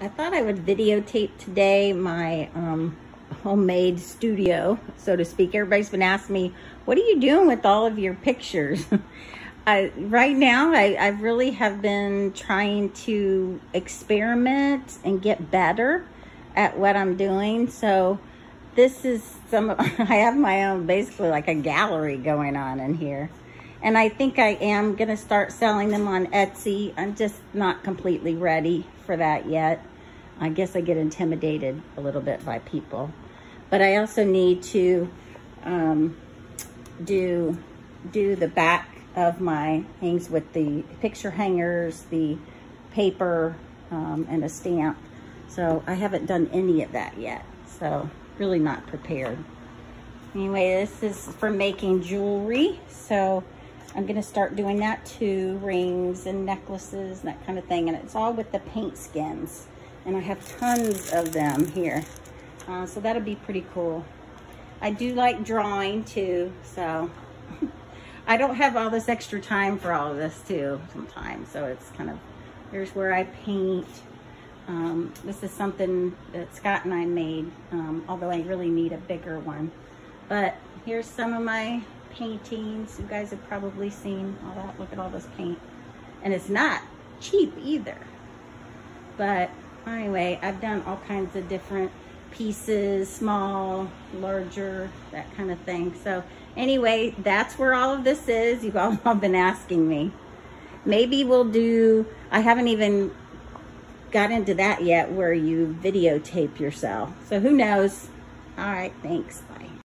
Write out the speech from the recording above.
I thought I would videotape today my um, homemade studio, so to speak. Everybody's been asking me, what are you doing with all of your pictures? I, right now, I, I really have been trying to experiment and get better at what I'm doing. So this is some, I have my own, basically like a gallery going on in here. And I think I am going to start selling them on Etsy. I'm just not completely ready for that yet. I guess I get intimidated a little bit by people. But I also need to um, do, do the back of my things with the picture hangers, the paper, um, and a stamp. So I haven't done any of that yet. So really not prepared. Anyway, this is for making jewelry. So I'm gonna start doing that too, rings and necklaces and that kind of thing. And it's all with the paint skins. And I have tons of them here. Uh, so that'll be pretty cool. I do like drawing too, so I don't have all this extra time for all of this too sometimes. So it's kind of, here's where I paint. Um, this is something that Scott and I made, um, although I really need a bigger one. But here's some of my paintings. You guys have probably seen all that. Look at all this paint. And it's not cheap either. But anyway, I've done all kinds of different pieces, small, larger, that kind of thing. So anyway, that's where all of this is. You've all been asking me. Maybe we'll do, I haven't even got into that yet where you videotape yourself. So who knows? All right, thanks. Bye.